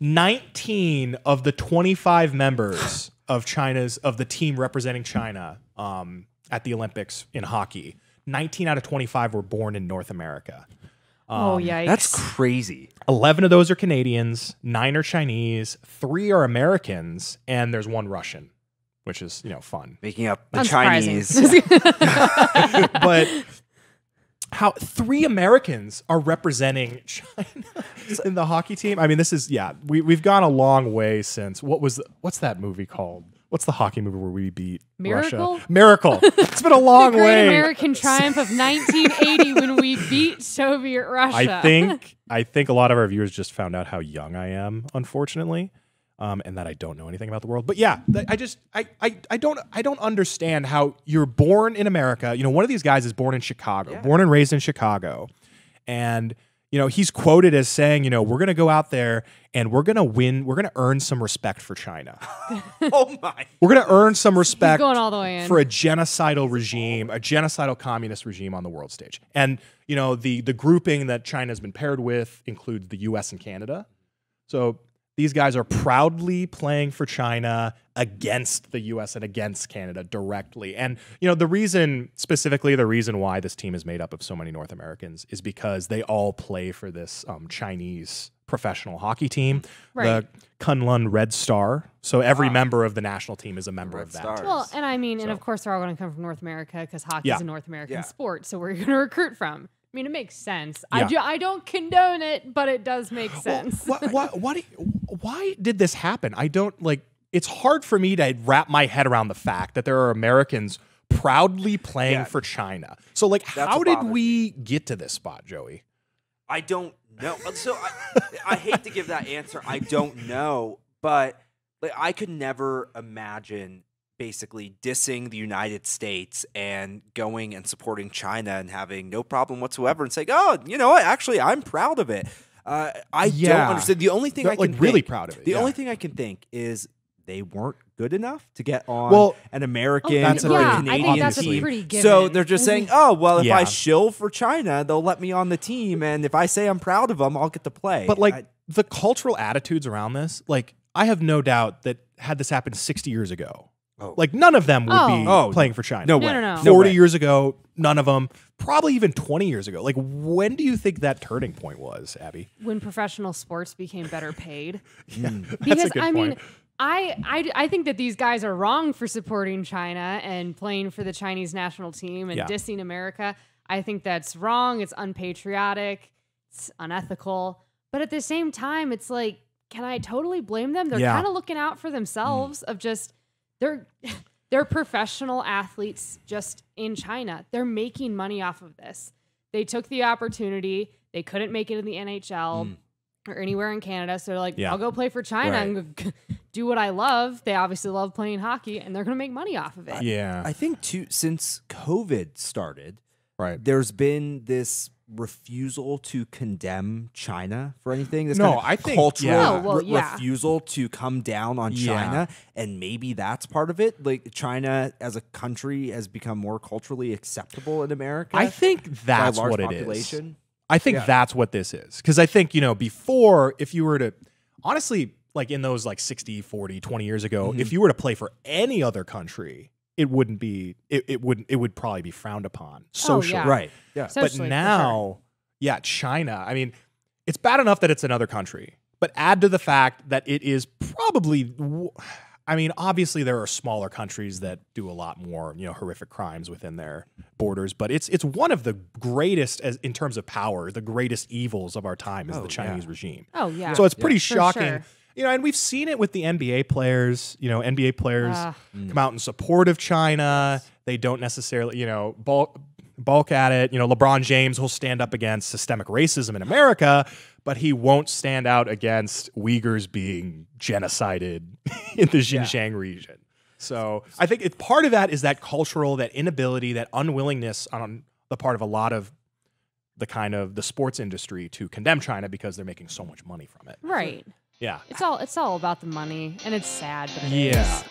19 of the 25 members of China's of the team representing China um, at the Olympics in hockey, 19 out of 25 were born in North America. oh yikes! That's crazy. 11 of those are Canadians, 9 are Chinese, 3 are Americans, and there's one Russian, which is, you know, fun. Making up the Chinese. but how three Americans are representing China in the hockey team? I mean, this is yeah. We we've gone a long way since what was the, what's that movie called? What's the hockey movie where we beat Miracle? Russia? Miracle. It's been a the long Great way. American Triumph of 1980 when we beat Soviet Russia. I think I think a lot of our viewers just found out how young I am, unfortunately, um, and that I don't know anything about the world. But yeah, I just I, I I don't I don't understand how you're born in America. You know, one of these guys is born in Chicago, Yeah. born and raised in Chicago, and you know he's quoted as saying, you know, we're gonna go out there and we're gonna win, we're gonna earn some respect for China. oh my. We're gonna earn some respect going all the way in. for a genocidal regime, a genocidal communist regime on the world stage. And you know, the the grouping that China's been paired with includes the US and Canada. So these guys are proudly playing for China against the US and against Canada directly. And you know, the reason specifically the reason why this team is made up of so many North Americans is because they all play for this um, Chinese professional hockey team, Right. the Kunlun Red Star. So every Wow. member of the national team is a member Red of that. Stars. well, and I mean, and of course, they're all going to come from North America because hockey Yeah. is a North American Yeah. sport. So we're you going to recruit from. I mean, it makes sense. I, do, I don't condone it, but it does make sense. Why, why, why, do you- why did this happen? I don't like. It's hard for me to wrap my head around the fact that there are Americans proudly playing Yeah. for China. So, like, That's how did we get to this spot, Joey? I don't know. Uh, so I, I hate to give that answer. I don't know, but like I could never imagine basically dissing the United States and going and supporting China and having no problem whatsoever and saying, "Oh, you know what? Actually, I'm proud of it." Uh, I don't understand. The only thing They're, I can like really think- proud of it. The yeah. only thing I can think is they weren't good enough to get on Well, an American that's or a- a yeah, I Canadian think that's a team. pretty So they're just saying, "Oh, well, if I shill for China, they'll let me on the team, and if I say I'm proud of them, I'll get to play." But like I- the cultural attitudes around this, like I have no doubt that had this happened 60 years ago, Oh. like none of them would Oh. be Oh, playing for China. no No, way, no, no. No 40 way. years ago, none of them. Probably even 20 years ago. Like, when do you think that turning point was, Abby? when professional sports became better paid. Mm. That's a because good I mean, point. I, I I think that these guys are wrong for supporting China and playing for the Chinese national team and Yeah. dissing America. I think that's wrong. It's unpatriotic. It's unethical. But at the same time, it's like, can I totally blame them? They're Yeah. kind of looking out for themselves. Of just they're they're professional athletes just in China. They're making money off of this. They took the opportunity. They couldn't make it in the NHL Mm. or anywhere in Canada. So they're like, Yeah. I'll go play for China Right. and go do what I love. They obviously love playing hockey and they're going to make money off of it. Yeah. I think too since COVID started, right. there's been this refusal to condemn China for anything. This No, kind of I think- cultural yeah. Oh, well, re- yeah. refusal to come down on Yeah. China, and maybe that's part of it. Like China as a country has become more culturally acceptable in America. I think by a that's large what it is. I think Yeah. that's what this is. Because I think, you know, before, if you were to, honestly, like in those like 60, 40, 20 years ago, Mm-hmm. if you were to play for any other country, it wouldn't be, it, it wouldn't, it would probably be frowned upon oh, socially. yeah. Right. Yeah. But Socially, for sure. now, yeah, China, I mean, it's bad enough that it's another country, but add to the fact that it is probably, I mean, obviously there are smaller countries that do a lot more, you know, horrific crimes within their borders, but it's it's one of the greatest as in terms of power, the greatest evils of our time is Oh, the yeah. Chinese regime. Oh, yeah. So it's pretty For shocking. sure. You know, and we've seen it with the NBA players. You know, NBA players Ah. come out in support of China. They don't necessarily, you know, bulk, bulk at it. You know, LeBron James will stand up against systemic racism in America, but he won't stand out against Uyghurs being genocided in the Xinjiang region. So I think it, part of that is that cultural, that inability, that unwillingness on the part of a lot of the kind of the sports industry to condemn China because they're making so much money from it. right. Yeah. It's all it's all about the money and it's sad, but it is. Yeah.